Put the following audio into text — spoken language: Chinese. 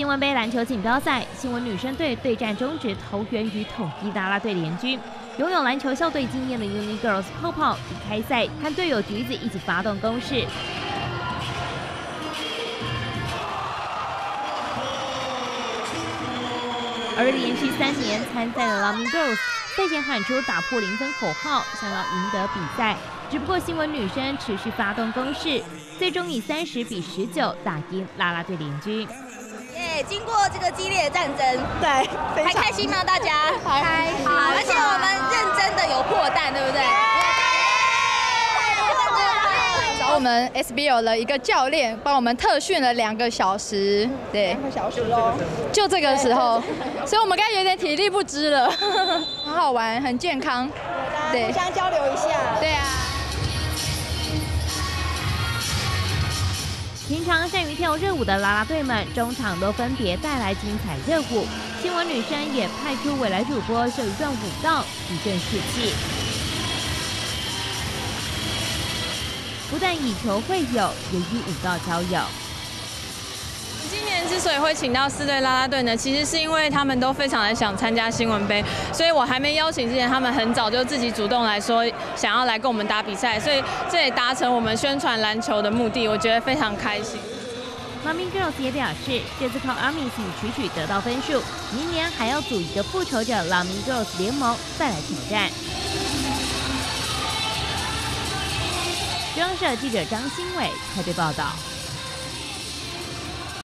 新闻杯篮球锦标赛，新闻女生队对战中职投缘于统一啦啦队联军。拥有篮球校队经验的 Uni Girls 泡泡一开赛和队友橘子一起发动攻势，而连续三年参赛的 Lami Girls 赛前喊出打破零分口号，想要赢得比赛。只不过新闻女生持续发动攻势，最终以三十比十九打赢啦啦队联军。耶！经过这个激烈的战争，对，还开心吗？大家？开心，而且我们认真的有破蛋，对不对？找我们 SBL 的一个教练帮我们特训了两个小时，对，两个小时喽，就这个时候，所以我们刚才有点体力不支了，很好玩，很健康，对，互相交流一下，对啊。平常善于跳热舞的啦啦队们，中场都分别带来精彩热舞。新闻女生也派出未来主播秀一段舞蹈，提振士气。不但以球会友，也以舞蹈交友。今年之所以会请到四队啦啦队呢，其实是因为他们都非常的想参加新闻杯，所以我还没邀请之前，他们很早就自己主动来说想要来跟我们打比赛，所以这也达成我们宣传篮球的目的，我觉得非常开心。Mami Girls 也表示，这次靠 Army 曲曲得到分数，明年还要组一个复仇者 Mami Girls 联盟再来挑战。中央社记者张新伟台北报道。